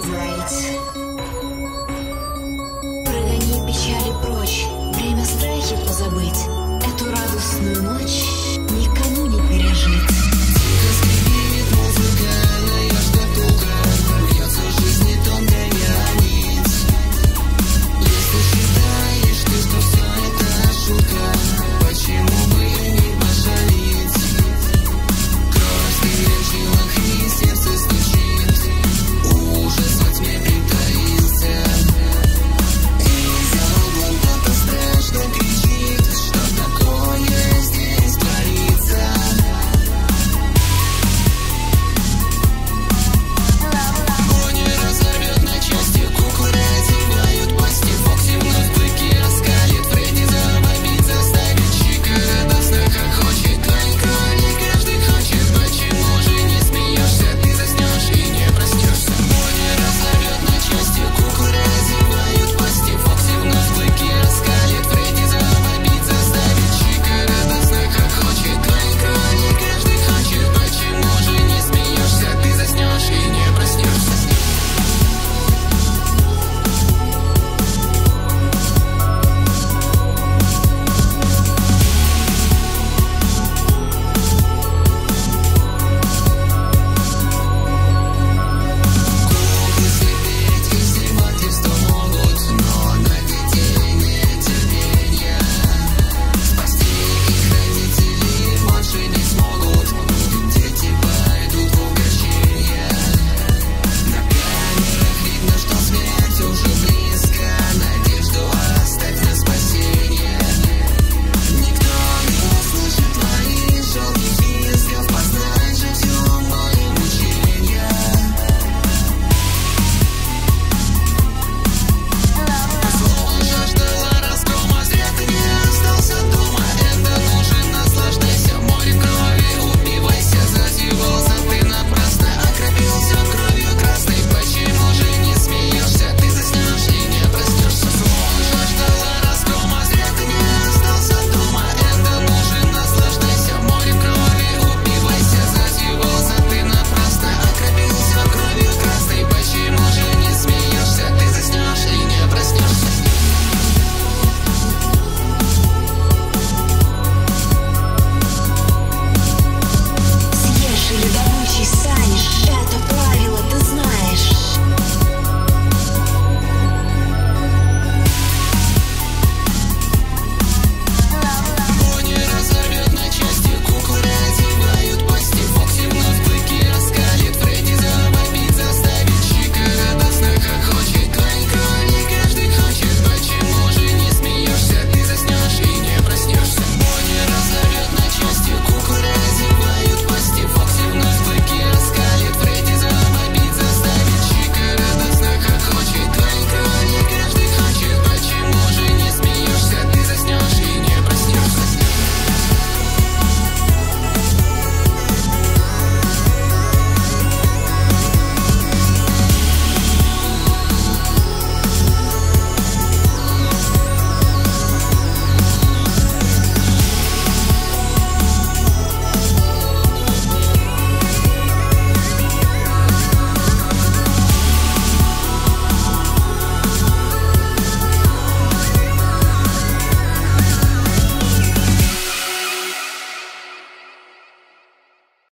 celebrate.